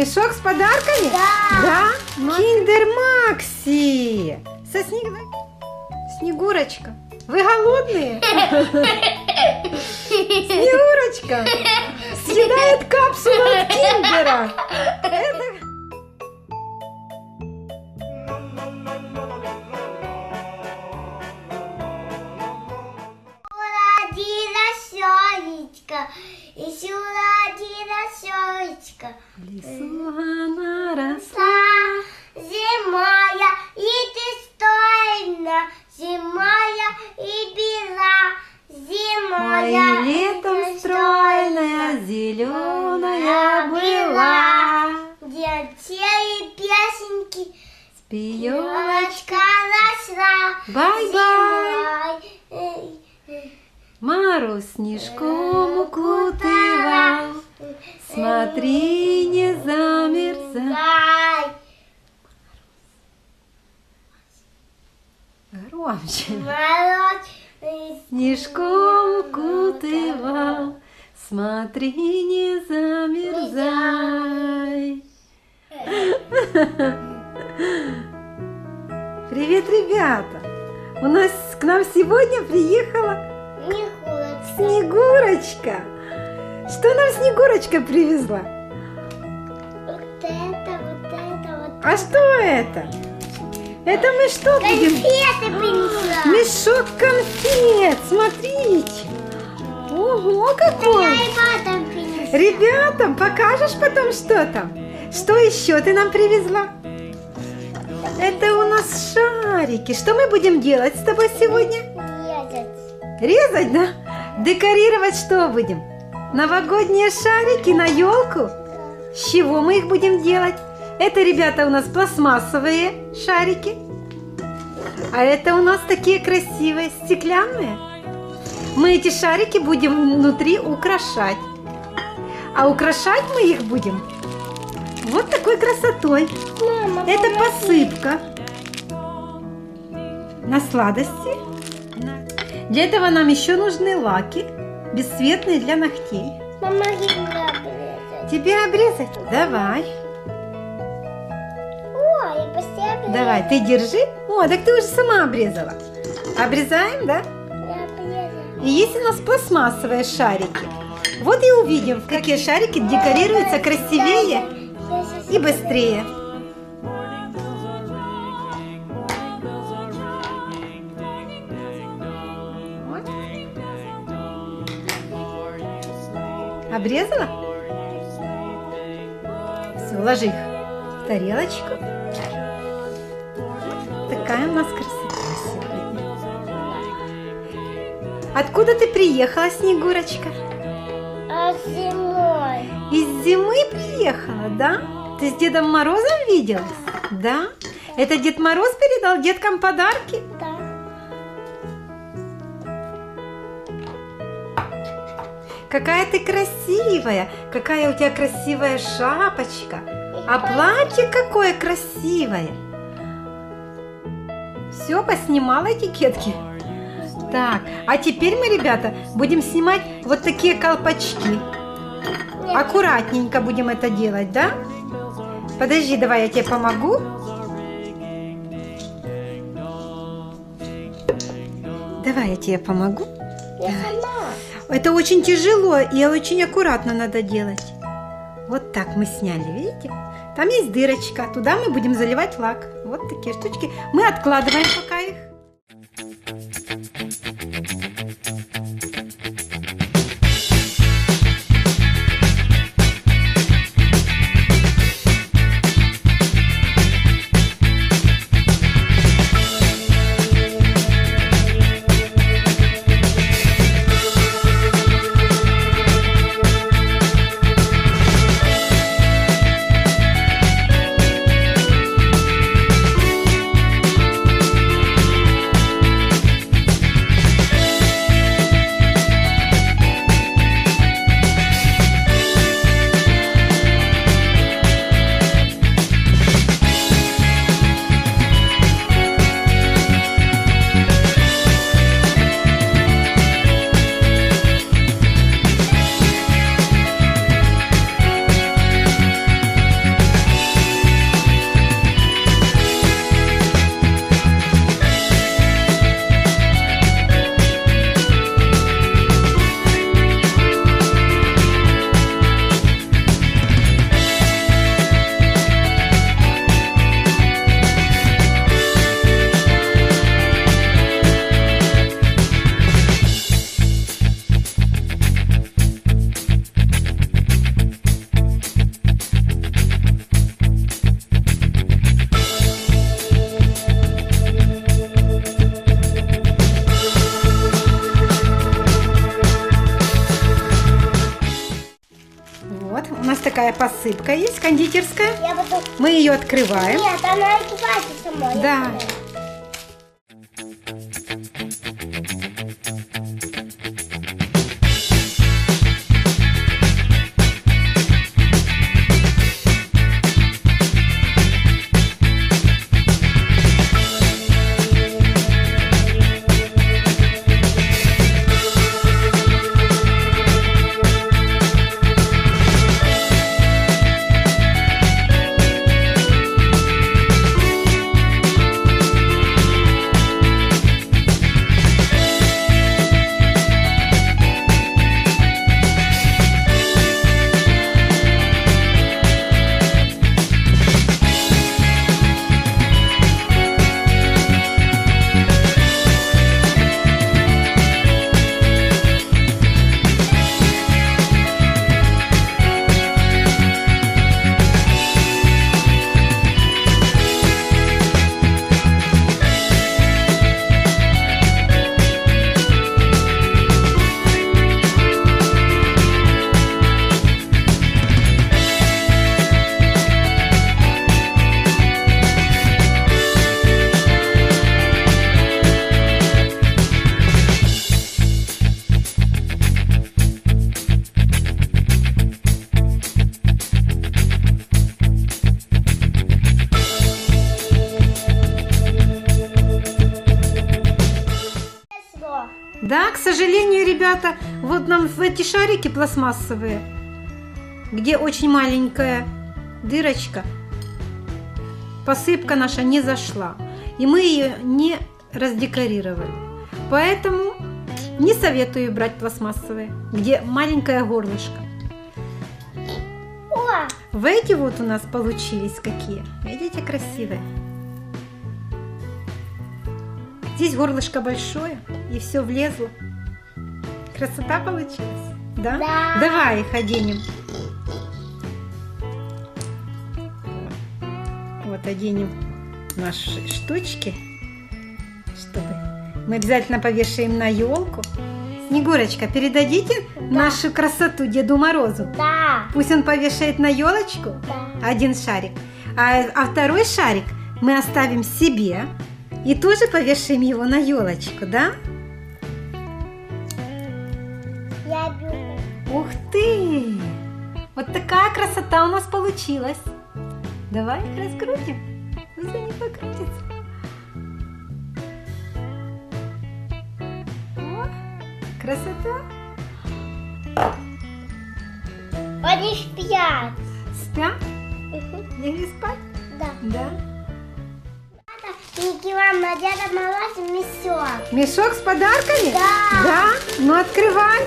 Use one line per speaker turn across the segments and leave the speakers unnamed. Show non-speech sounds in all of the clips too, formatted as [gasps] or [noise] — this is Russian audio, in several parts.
Мешок с подарками?
Да.
Да? Киндер Макси. Со снег... Снегурочка. Вы голодные? Снегурочка съедает капсулу от киндера. Это...
И уродилась Сонечка.
В лесу она росла.
Зимая и достойна, зимая и бела, зимая
Ой, летом стройная, зеленая была.
Детей песенки,
Спием.
елочка росла.
Бай-бай.
Зимой, э,
Мару снежком укутывал. Смотри, не замерзай. Громче. Снежком укутывал. Смотри, не замерзай. Привет, ребята! У нас к нам сегодня приехала
не холодно.
Снегурочка. Что нам Снегурочка привезла?
Вот это, вот это, вот
А что это? Это мы что будем?
Конфеты принесла. [gasps]
Мешок конфет, смотрите. Ого, какой!
Матом принесла.
Ребятам покажешь потом, что там? Что еще ты нам привезла? Это у нас шарики. Что мы будем делать с тобой сегодня?
Резать.
Резать, да? Декорировать что будем? Новогодние шарики на елку? С чего мы их будем делать? Это, ребята, у нас пластмассовые шарики. А это у нас такие красивые, стеклянные. Мы эти шарики будем внутри украшать. А украшать мы их будем вот такой красотой.
Мама,
Это
помоги.
посыпка на сладости. Для этого нам еще нужны лаки, бесцветные для ногтей.
Помоги мне обрезать.
Тебе обрезать? Давай,
Ой, быстрее обрезать.
давай, ты держи. О, так ты уже сама обрезала. Обрезаем, да?
Я обрезала.
И есть у нас пластмассовые шарики. Вот и увидим, какие шарики декорируются красивее и быстрее. Обрезала? Все, ложи их в тарелочку. Такая у нас красота сегодня. Откуда ты приехала, Снегурочка?
А зимой?
Из зимы приехала, да? Ты с Дедом Морозом виделась? Да? Это Дед Мороз передал деткам подарки?
Да.
Какая ты красивая! Какая у тебя красивая шапочка! А платье какое красивое! Все, поснимала этикетки? Так, а теперь мы, ребята, будем снимать вот такие колпачки. Аккуратненько будем это делать, да? Подожди, давай я тебе помогу. Давай я тебе помогу.
Я сама.
Это очень тяжело и очень аккуратно надо делать. Вот так мы сняли, видите? Там есть дырочка, туда мы будем заливать лак. Вот такие штучки. Мы откладываем пока их. Ее открываем.
Нет, она одевается сама.
Да. Сожалению, ребята, вот нам в эти шарики пластмассовые, где очень маленькая дырочка, посыпка наша не зашла. И мы ее не раздекорировали. Поэтому не советую брать пластмассовые, где маленькое горлышко.
О,
В эти вот у нас получились какие. Видите, красивые. Здесь горлышко большое, и все влезло. Красота получилась? Да?
Да.
Давай их оденем. Вот оденем наши штучки, чтобы мы обязательно повешаем на елку. Снегурочка, передадите нашу красоту Деду Морозу?
да,
Пусть он повешает на елочку
да.
один шарик, а, а второй шарик мы оставим себе и тоже повешаем его на елочку, да? Вот такая красота у нас получилась. Давай их раскрутим. Пусть они покрутятся. О, красота.
Они спят.
Спят?
Мгм.
Легли спать?
Да.
Да.
Ники вам на Деда Мороза несет.
Мешок с подарками?
Да.
Да? Ну открывай.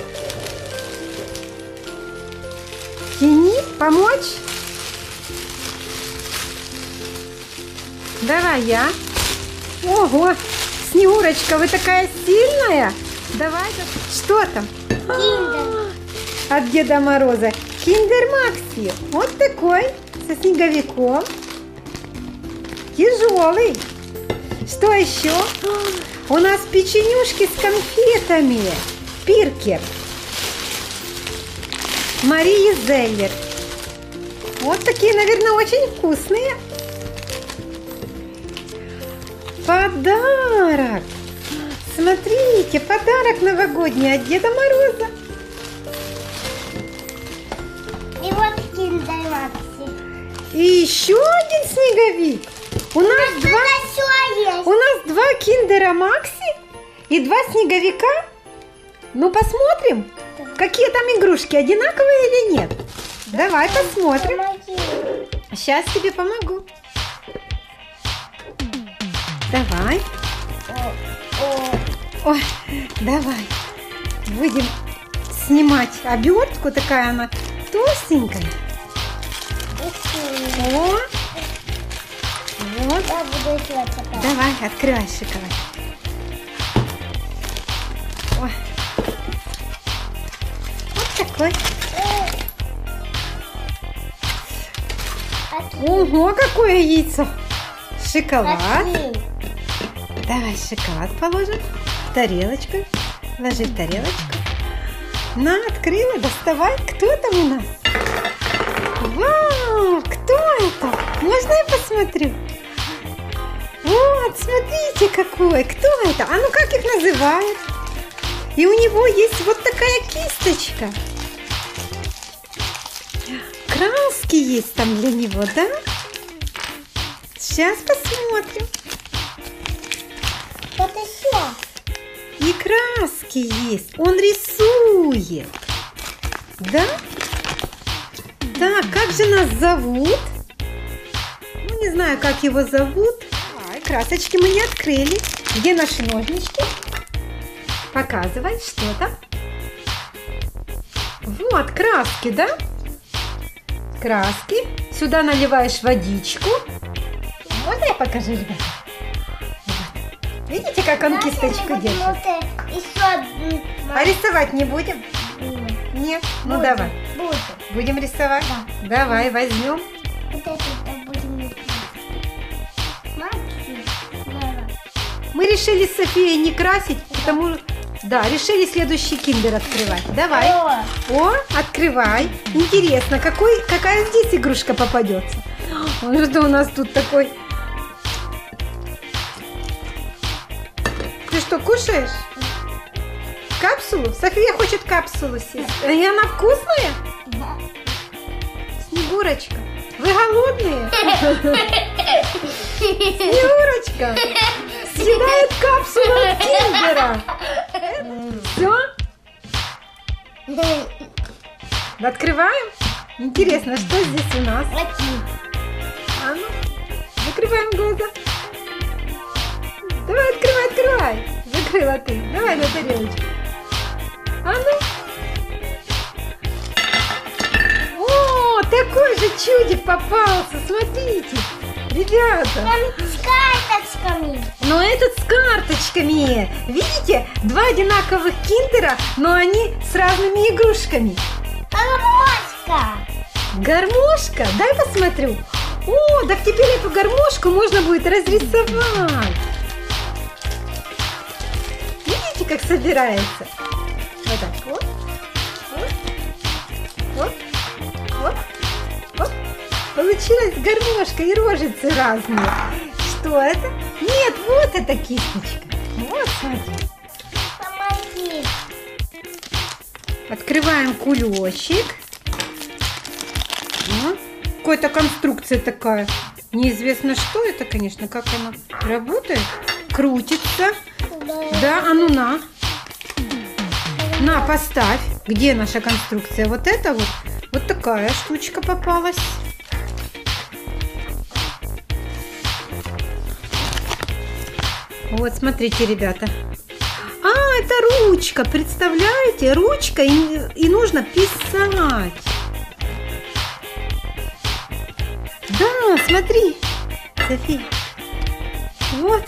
Помочь? Давай я. Ого, Снегурочка, вы такая сильная. Давай, что там?
Киндер.
От Деда Мороза. Kinder Maxi. Вот такой, со снеговиком. Тяжелый. Что еще? У нас печенюшки с конфетами. Pirker. Mariazeller. Вот такие, наверное, очень вкусные. Подарок. Смотрите, подарок новогодний от Деда Мороза.
И вот Киндер Макси.
И еще один снеговик. У нас два, у нас два киндера Макси и два снеговика. Ну посмотрим, какие там игрушки, одинаковые или нет. Давай посмотрим. Сейчас тебе помогу. Давай. Ой, давай. Будем снимать обертку, такая она толстенькая. О, вот.
Я буду это.
Давай, открывай шоколад. Ой. Вот такой. Ого, какое яйцо. Шоколад. Давай шоколад положим. В тарелочку. Ложи в тарелочку. На, открыла, доставай. Кто там у нас? это? Можно я посмотрю? Вот, смотрите какой. Кто это? А ну как их называют? И у него есть вот такая кисточка. Краски есть там для него, да? Сейчас посмотрим.
Это все.
И краски есть. Он рисует. Да? Так, как же нас зовут? Ну, не знаю, как его зовут. Ай, красочки мы не открыли. Где наши ножнички? Показывай, что там. Вот, краски, да? Краски. Сюда наливаешь водичку. Можно я покажу, ребята? Вот. Видите, как он кисточку держит? А рисовать не будем? Нет? Ну давай.
Будет.
Будем рисовать?
Да.
Давай, возьмем.
Вот это будем рисовать.
Мы решили с Софией не красить, потому да, решили следующий киндер открывать. Давай.
О,
О, открывай. Интересно, какой, какая здесь игрушка попадется? Ой, Что у нас тут такой? Ты что, кушаешь? Капсулу? София хочет капсулу съесть. И она вкусная?
да.
Снегурочка, вы голодные? [laughs] Снегурочка [laughs] съедает капсулу от киндера. Все? Открываем? Интересно, что здесь у нас? А ну, закрываем глаза. Давай, открывай, открывай. Закрыла ты. Давай на тарелочку. А ну. О, такой же чудик попался. Смотрите. Ребята.
С карточками.
Но этот с карточками. Видите? Два одинаковых киндера, но они с разными игрушками.
Колобочка.
Гармошка? Дай посмотрю. О, так теперь эту гармошку можно будет разрисовать. Видите, как собирается? Вот так вот. Вот. Вот. Вот. Вот. Получилась гармошка и рожицы разные. Что это? Нет, вот эта кисточка. Вот, смотри.
Помоги.
Открываем кулечек. Какая-то конструкция такая. Неизвестно, что это, конечно, как она работает. Крутится. Да, а ну на. На, поставь. Где наша конструкция? Вот это вот. Вот такая штучка попалась. Вот, смотрите, ребята. А, это ручка, представляете? Ручка, и, и нужно писать. Да, смотри, София. Вот,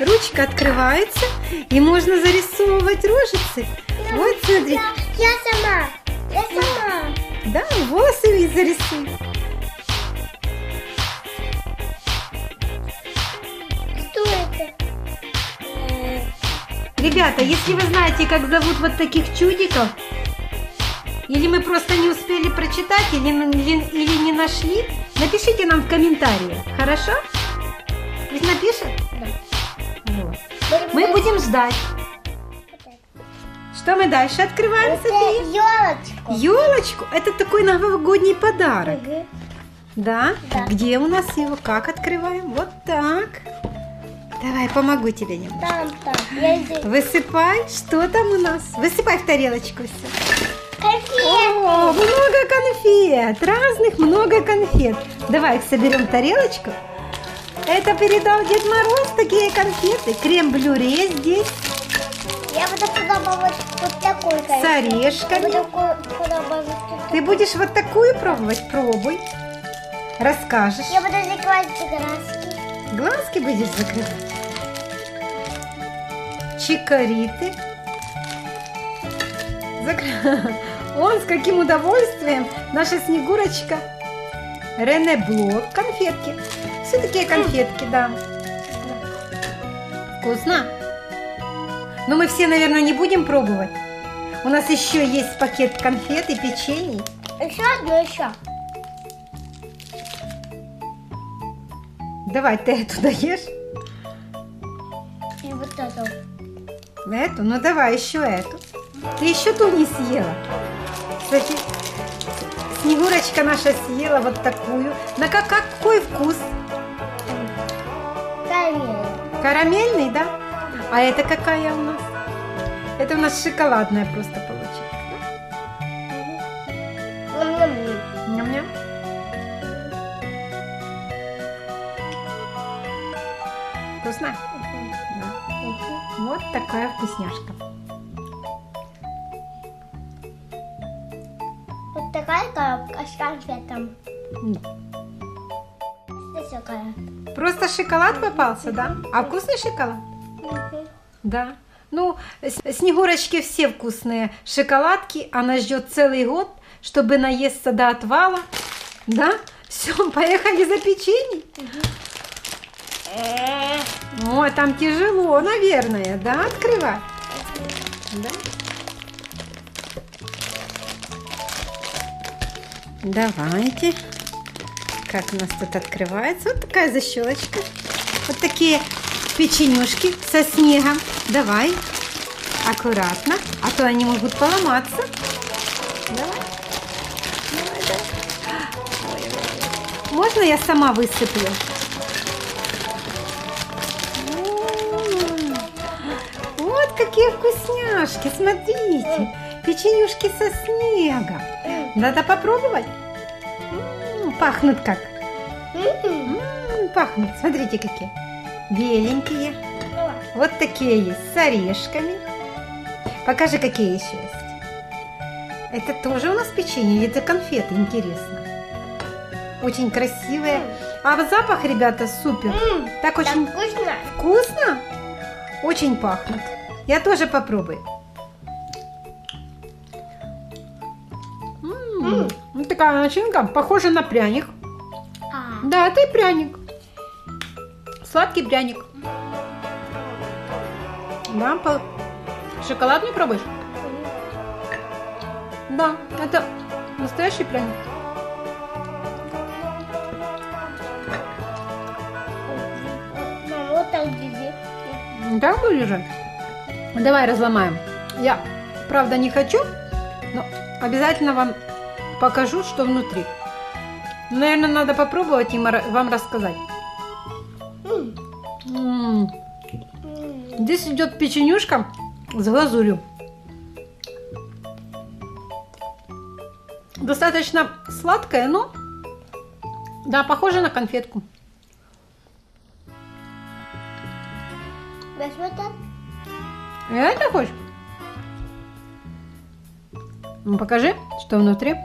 ручка открывается, и можно зарисовывать рожицы. Вот, смотри.
Я, я сама. Я сама.
Да, волосы и зарисуй. Ребята, если вы знаете, как зовут вот таких чудиков, или мы просто не успели прочитать, или, или, или не нашли, напишите нам в комментариях, хорошо? Пусть напишет? Вот. Мы будем ждать. Что мы дальше открываем, София?
елочку.
Елочку. Это такой новогодний подарок. Да?
Да.
Где у нас его? Как открываем? Вот так. Давай, помогу тебе немного.
Там, там. Я здесь.
Высыпай. Что там у нас? Высыпай в тарелочку все.
Конфеты.
О, много конфет. Разных много конфет. Давай их соберем в тарелочку. Это передал Дед Мороз такие конфеты. Крем-блюре здесь
Я буду пробовать вот такой
с
конфет. Я
орешками.
буду ко- пробовать
Ты будешь вот такую пробовать? Пробуй. Расскажешь.
Я буду закрывать краски.
Глазки будешь закрывать. Чикариты. Закр- [laughs] Он с каким удовольствием. Наша Снегурочка. Рене Блок. Конфетки. Все такие конфетки, да. Вкусно? Но мы все, наверное, не будем пробовать. У нас еще есть пакет конфет и печенье.
Еще еще.
Давай, ты эту даешь?
И вот эту.
Эту? Ну давай еще эту. Ты еще ту не съела. Кстати, Снегурочка наша съела вот такую. На как, какой вкус?
Карамель.
Карамельный, да? А это какая у нас? Это у нас шоколадная просто Вот такая вкусняшка.
Вот такая коробка с конфетом. Это шоколад.
Просто шоколад попался, да? А вкусный шоколад? Да. Ну, Снегурочки все вкусные шоколадки. Она ждет целый год, чтобы наесться до отвала. Да? Все, [laughs] поехали за печеньем. Ой, там тяжело, наверное, да, открывать? Да? Давайте. Как у нас тут открывается? Вот такая защелочка. Вот такие печенюшки со снегом. Давай. Аккуратно, а то они могут поломаться. Давай. Давай, давай. Можно я сама высыплю? Вот какие вкусняшки, смотрите. Печенюшки со снегом. Надо попробовать. М, Пахнут как.
М.
М, Пахнут, смотрите какие. Беленькие. Вот такие есть с орешками. Покажи, какие еще есть. Это тоже у нас печенье или это конфеты, интересно. Очень красивые. А запах, ребята, супер.
М.
Так
Так
очень
вкусно.
вкусно. Очень пахнут. Я тоже попробую. М, Вот такая начинка, похожа на пряник.
А.
Да, это и пряник. Сладкий пряник. Да, по... шоколадный пробуешь? Да, это настоящий пряник.
Мам, вот так держи.
Так будет лежать? Давай разломаем. Я, правда, не хочу, но обязательно вам покажу, что внутри. Наверное, надо попробовать и вам рассказать.
М.
М,
М.
Здесь идет печенюшка с глазурью. Достаточно сладкая, но да, похоже на конфетку.
Так.
Это хочешь? Ну, покажи, что внутри.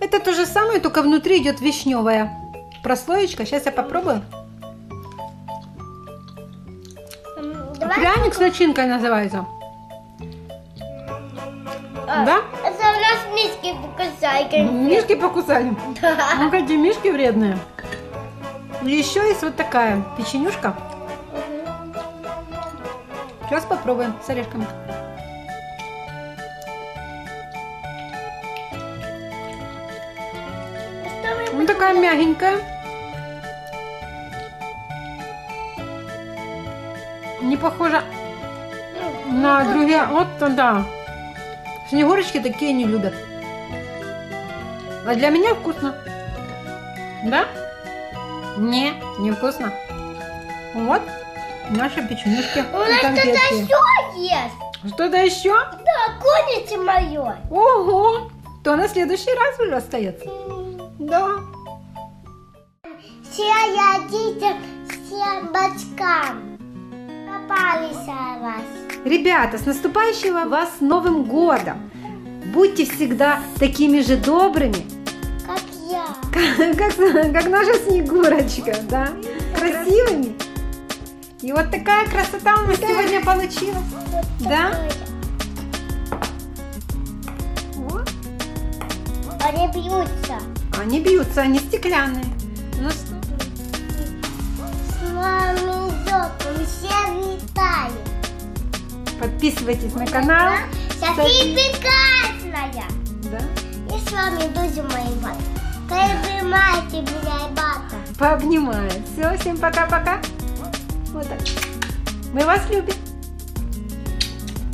Это то же самое, только внутри идет вишневая прослоечка. Сейчас я попробую.
Давай.
Пряник с начинкой называется.
А,
Да?
Это у нас миски покусай.
Мишки покусали. Ну, какие мишки вредные. Еще есть вот такая печенюшка. Сейчас попробуем с орешками. Ну, такая мягенькая. Не похожа на другие. Вот, да. Снегурочки такие не любят. А для меня вкусно. Да? Не, не вкусно. Вот наши печенюшки
У нас
и
что-то
конфетки.
еще есть.
Что-то еще?
Да, конница мое.
Ого! То на следующий раз уже остается. Да.
Все я детям, всем бачкам. Попались вас.
Ребята, с наступающего вас Новым Годом! Будьте всегда такими же добрыми,
Как я. [laughs]
как, как наша Снегурочка, да? Красивыми. И вот такая красота у нас сегодня получилась.
Вот
Да? Вот.
Они бьются.
Они бьются, они стеклянные. Ну что?
С вами Зоком все витаю.
Подписывайтесь на канал.
София Красная.
Да.
И с вами, друзья мои, вот. Прибивайте меня, ребята.
пообнимаем. Все, всем пока-пока. Вот так. Мы вас любим.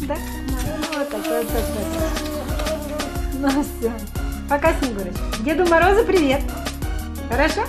Да? Вот так, вот так, вот так. Ну все. Пока, Снегурочка. Деду Морозу привет. Хорошо?